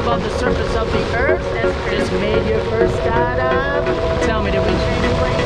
above the surface of the earth. Just made your first dive. Tell me, did we